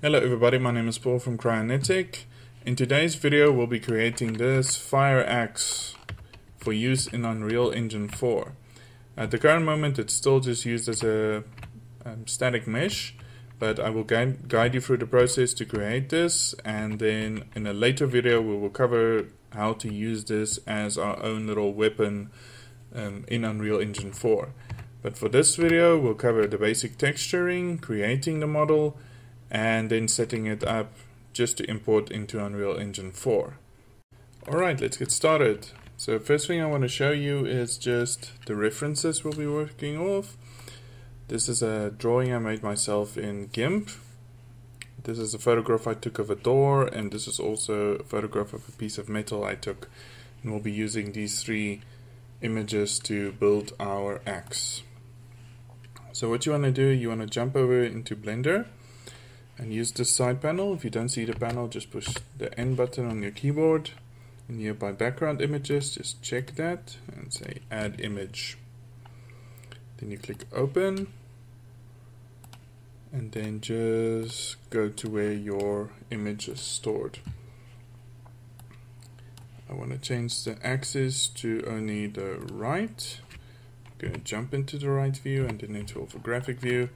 Hello everybody, my name is Paul from Cryonetic. In today's video we'll be creating this fire axe for use in Unreal Engine 4. At the current moment it's still just used as a um, static mesh, but I will guide, you through the process to create this and then in a later video we will cover how to use this as our own little weapon um, in Unreal Engine 4. But for this video we'll cover the basic texturing, creating the model, and then setting it up just to import into Unreal Engine 4. Alright, let's get started. So first thing I want to show you is just the references we'll be working off. This is a drawing I made myself in GIMP. This is a photograph I took of a door and this is also a photograph of a piece of metal I took. And we'll be using these three images to build our axe. So what you want to do, you want to jump over into Blender and use the side panel. If you don't see the panel, just push the N button on your keyboard. And here by background images, just check that and say add image. Then you click open and then just go to where your image is stored. I want to change the axis to only the right. I'm going to jump into the right view and then into graphic view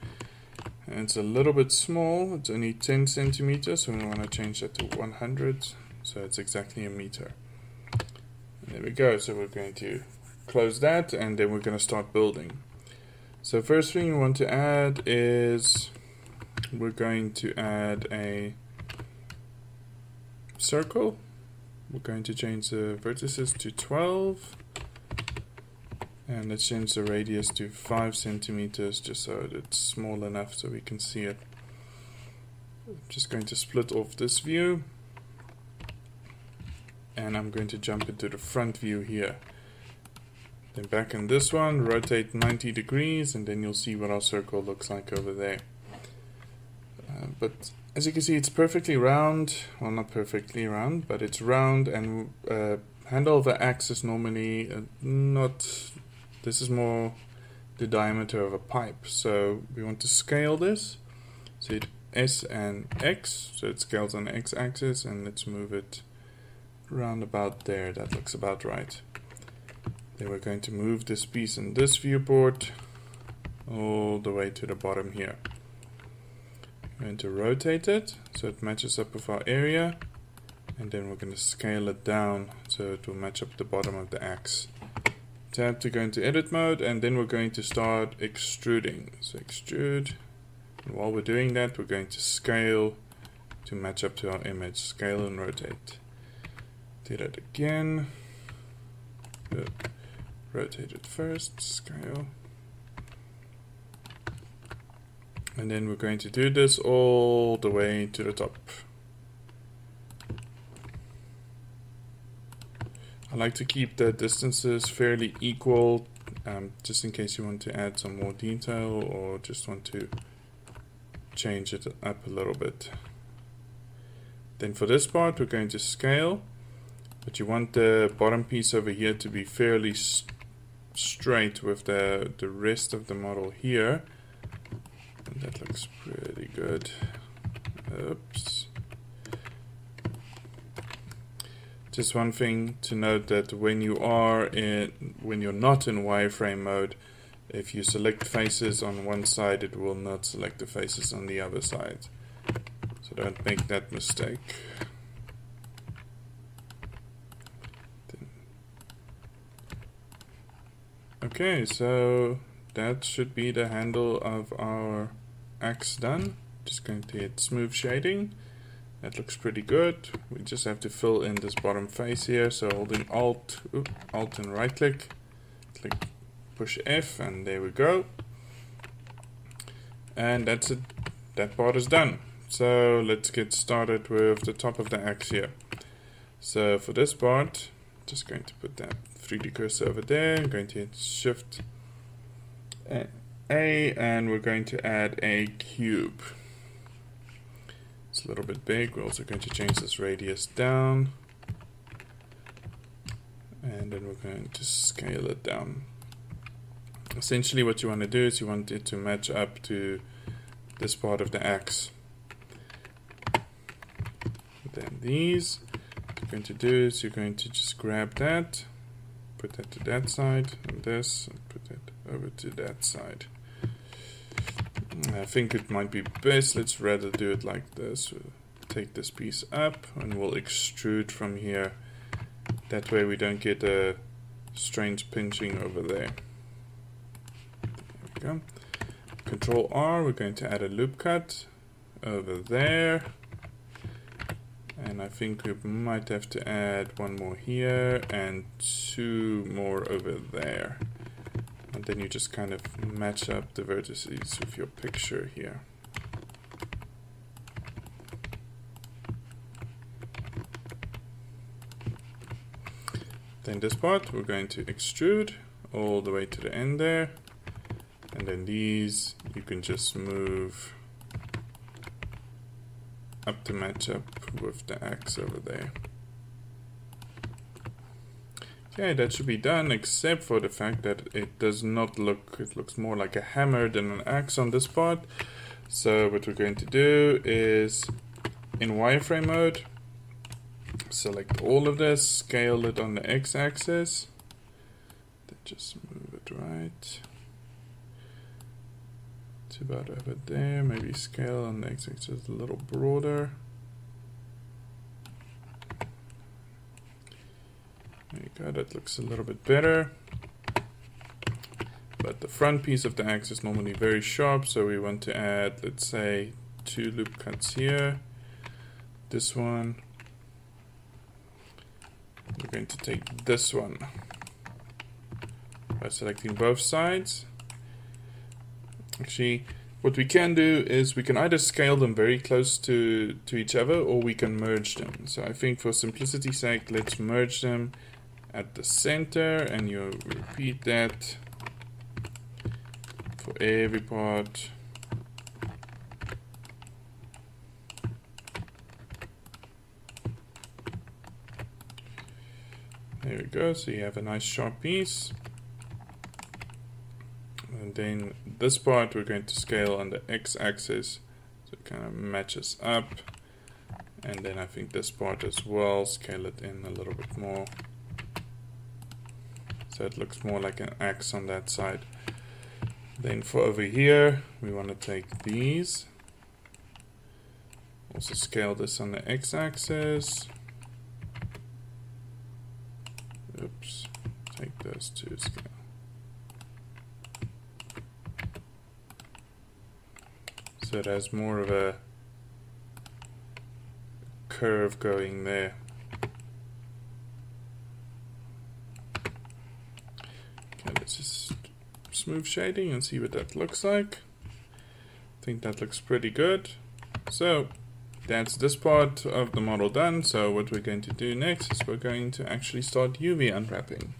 and it's a little bit small. It's only 10 centimeters so we want to change that to 100 so it's exactly a meter. And there we go so we're going to close that and then we're going to start building. So first thing we want to add is we're going to add a circle. We're going to change the vertices to 12 and let's change the radius to 5 centimeters just so it's small enough so we can see it. I'm just going to split off this view and I'm going to jump into the front view here. Then back in this one, rotate 90 degrees and then you'll see what our circle looks like over there. Uh, but as you can see it's perfectly round, well not perfectly round, but it's round and uh, handle the axis normally uh, not this is more the diameter of a pipe. So we want to scale this. So it S and X, so it scales on the X axis and let's move it around about there. That looks about right. Then we're going to move this piece in this viewport all the way to the bottom here. We're going to rotate it so it matches up with our area and then we're going to scale it down so it will match up the bottom of the axe tab to go into edit mode and then we're going to start extruding. So extrude. And while we're doing that we're going to scale to match up to our image. Scale and rotate. Do that again. Rotate it first. Scale. And then we're going to do this all the way to the top I like to keep the distances fairly equal um, just in case you want to add some more detail or just want to change it up a little bit. Then for this part we're going to scale but you want the bottom piece over here to be fairly straight with the, the rest of the model here. And that looks pretty good. Oops. Just one thing to note that when you are in, when you're not in wireframe mode, if you select faces on one side, it will not select the faces on the other side. So don't make that mistake. Okay, so that should be the handle of our axe done. Just going to hit smooth shading that looks pretty good. We just have to fill in this bottom face here. So holding Alt, oops, Alt and right click, click, push F, and there we go. And that's it. That part is done. So let's get started with the top of the axe here. So for this part, just going to put that 3D cursor over there. I'm going to hit Shift A, and we're going to add a cube. A little bit big. We're also going to change this radius down. And then we're going to scale it down. Essentially what you want to do is you want it to match up to this part of the axe. then these. What you're going to do is you're going to just grab that, put that to that side, and this, and put it over to that side. I think it might be best, let's rather do it like this. Take this piece up and we'll extrude from here. That way we don't get a strange pinching over there. There we go. Control R, we're going to add a loop cut over there. And I think we might have to add one more here and two more over there. And then you just kind of match up the vertices with your picture here. Then this part we're going to extrude all the way to the end there. And then these you can just move up to match up with the X over there. Okay, that should be done, except for the fact that it does not look, it looks more like a hammer than an axe on this part. So what we're going to do is, in wireframe mode, select all of this, scale it on the x-axis, just move it right to about over there, maybe scale on the x-axis a little broader. You go, that looks a little bit better. But the front piece of the axe is normally very sharp, so we want to add, let's say, two loop cuts here. This one. We're going to take this one by selecting both sides. Actually, what we can do is we can either scale them very close to, to each other or we can merge them. So I think for simplicity's sake, let's merge them at the center and you repeat that for every part. There we go, so you have a nice sharp piece. And then this part we're going to scale on the x-axis so it kind of matches up. And then I think this part as well, scale it in a little bit more. So it looks more like an X on that side. Then for over here, we want to take these. Also scale this on the x-axis. Oops, take those two scale. So it has more of a curve going there. Okay, let's just smooth shading and see what that looks like. I think that looks pretty good. So that's this part of the model done. So what we're going to do next is we're going to actually start UV unwrapping.